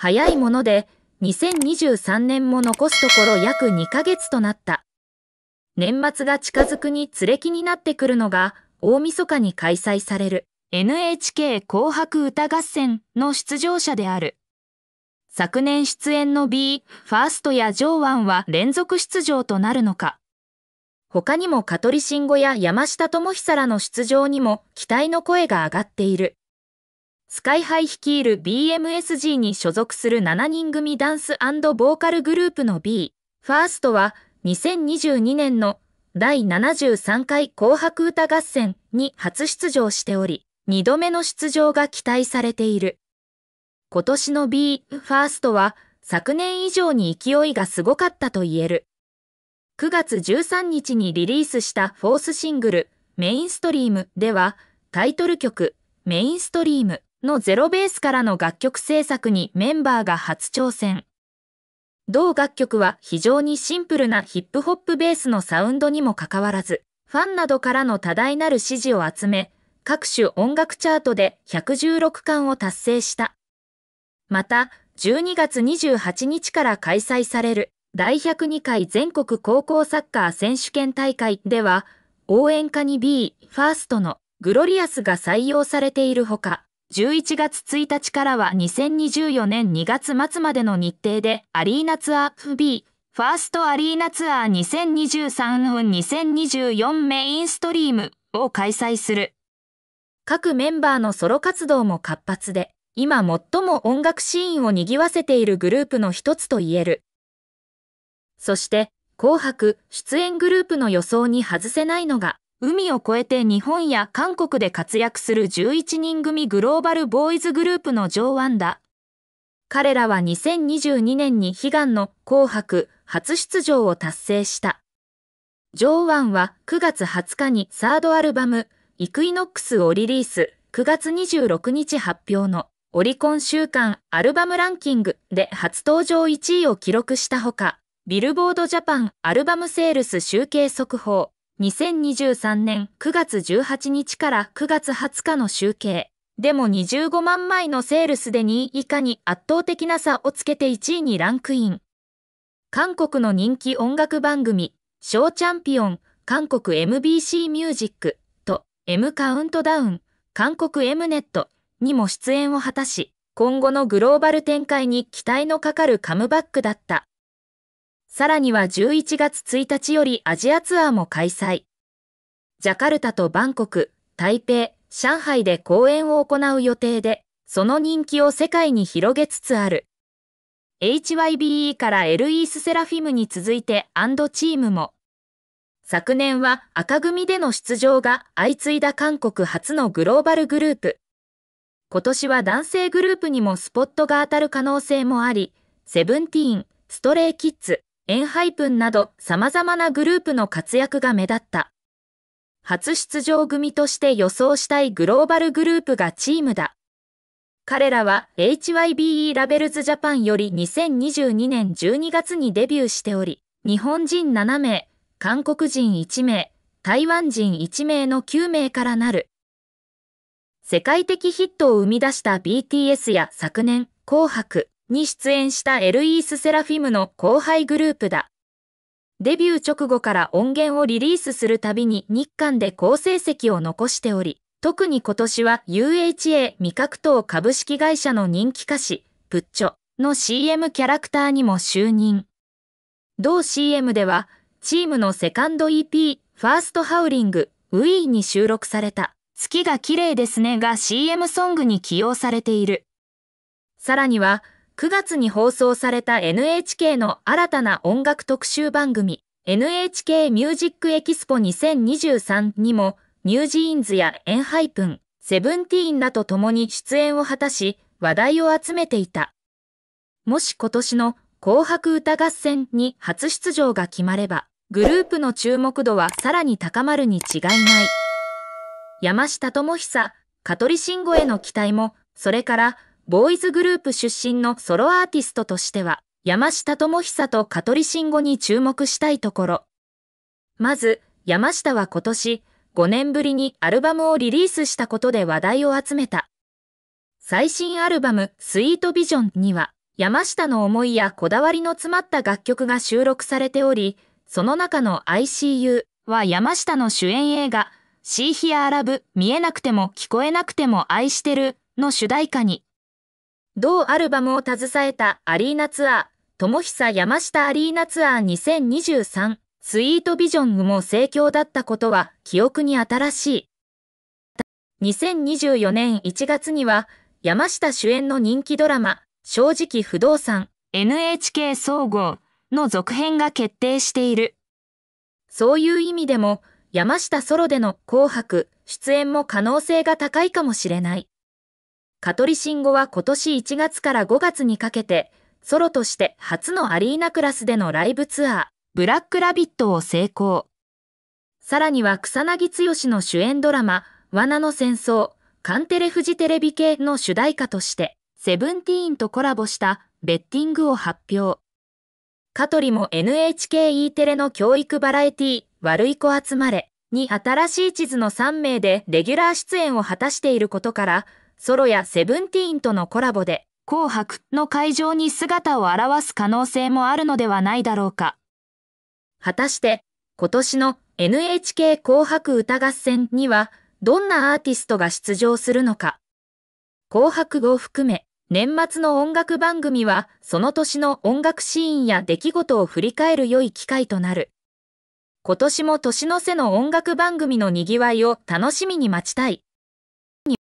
早いもので、2023年も残すところ約2ヶ月となった。年末が近づくにつれ気になってくるのが、大晦日に開催される NHK 紅白歌合戦の出場者である。昨年出演の B、ファーストや上腕は連続出場となるのか。他にも香取慎吾や山下智久らの出場にも期待の声が上がっている。スカイハイ率いる BMSG に所属する7人組ダンスボーカルグループの B、ファーストは2022年の第73回紅白歌合戦に初出場しており、2度目の出場が期待されている。今年の B ファーストは昨年以上に勢いがすごかったと言える。9月13日にリリースしたフォースシングルメインストリームではタイトル曲メインストリームのゼロベースからの楽曲制作にメンバーが初挑戦。同楽曲は非常にシンプルなヒップホップベースのサウンドにもかかわらず、ファンなどからの多大なる支持を集め、各種音楽チャートで116冠を達成した。また、12月28日から開催される第102回全国高校サッカー選手権大会では、応援歌に B、ファーストのグロリアスが採用されているほか、11月1日からは2024年2月末までの日程でアリーナツアー B ファーストアリーナツアー2023分2024メインストリームを開催する。各メンバーのソロ活動も活発で、今最も音楽シーンを賑わせているグループの一つと言える。そして、紅白出演グループの予想に外せないのが、海を越えて日本や韓国で活躍する11人組グローバルボーイズグループの上腕だ。彼らは2022年に悲願の紅白初出場を達成した。上腕は9月20日にサードアルバムイクイノックスをリリース、9月26日発表のオリコン週間アルバムランキングで初登場1位を記録したほか、ビルボードジャパンアルバムセールス集計速報2023年9月18日から9月20日の集計。でも25万枚のセールスで2位以下に圧倒的な差をつけて1位にランクイン。韓国の人気音楽番組、ショーチャンピオン、韓国 MBC ミュージックと M カウントダウン、韓国 M ネットにも出演を果たし、今後のグローバル展開に期待のかかるカムバックだった。さらには11月1日よりアジアツアーも開催。ジャカルタとバンコク、台北、上海で公演を行う予定で、その人気を世界に広げつつある。HYBE から LE スセラフィムに続いてアンドチームも。昨年は赤組での出場が相次いだ韓国初のグローバルグループ。今年は男性グループにもスポットが当たる可能性もあり、セブンティーン、ストレイキッズ、エンハイプンなど様々なグループの活躍が目立った。初出場組として予想したいグローバルグループがチームだ。彼らは HYBE ラベルズジャパンより2022年12月にデビューしており、日本人7名、韓国人1名、台湾人1名の9名からなる。世界的ヒットを生み出した BTS や昨年、紅白、に出演したエルイース・セラフィムの後輩グループだ。デビュー直後から音源をリリースするたびに日韓で好成績を残しており、特に今年は UHA 味覚等株式会社の人気歌詞、プッチョの CM キャラクターにも就任。同 CM では、チームのセカンド EP、ファーストハウリング、ウィーンに収録された、月が綺麗ですねが CM ソングに起用されている。さらには、9月に放送された NHK の新たな音楽特集番組 NHK MUSIC EXPO 2023にも NewJeans や ENHYPEN、 SEVENTEEN らと共に出演を果たし話題を集めていた。もし今年の紅白歌合戦に初出場が決まれば、グループの注目度はさらに高まるに違いない。山下智久、香取慎吾への期待も、それからボーイズグループ出身のソロアーティストとしては、山下智久と香取慎吾に注目したいところ。まず、山下は今年、5年ぶりにアルバムをリリースしたことで話題を集めた。最新アルバム、スイートビジョンには、山下の思いやこだわりの詰まった楽曲が収録されており、その中の ICU は山下の主演映画、シーヒアアラブ、見えなくても聞こえなくても愛してるの主題歌に、同アルバムを携えたアリーナツアー、友久山下アリーナツアー2023スイートビジョンも盛況だったことは記憶に新しい。2024年1月には山下主演の人気ドラマ正直不動産 NHK 総合の続編が決定している。そういう意味でも山下ソロでの紅白出演も可能性が高いかもしれない。香取慎吾は今年1月から5月にかけてソロとして初のアリーナクラスでのライブツアーブラックラビットを成功。さらには草薙剛の主演ドラマ罠の戦争カンテレフジテレビ系の主題歌としてセブンティーンとコラボしたベッティングを発表。香取も NHKE テレの教育バラエティ悪い子集まれに新しい地図の3名でレギュラー出演を果たしていることから、ソロやセブンティーンとのコラボで紅白の会場に姿を現す可能性もあるのではないだろうか。果たして今年の NHK 紅白歌合戦にはどんなアーティストが出場するのか。紅白を含め年末の音楽番組はその年の音楽シーンや出来事を振り返る良い機会となる。今年も年の瀬の音楽番組の賑わいを楽しみに待ちたい。